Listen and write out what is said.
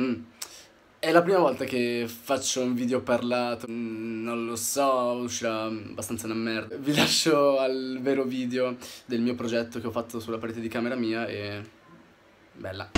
Mm. È la prima volta che faccio un video parlato, mm, non lo so, uscirà abbastanza una merda. Vi lascio al vero video del mio progetto che ho fatto sulla parete di camera mia e... bella.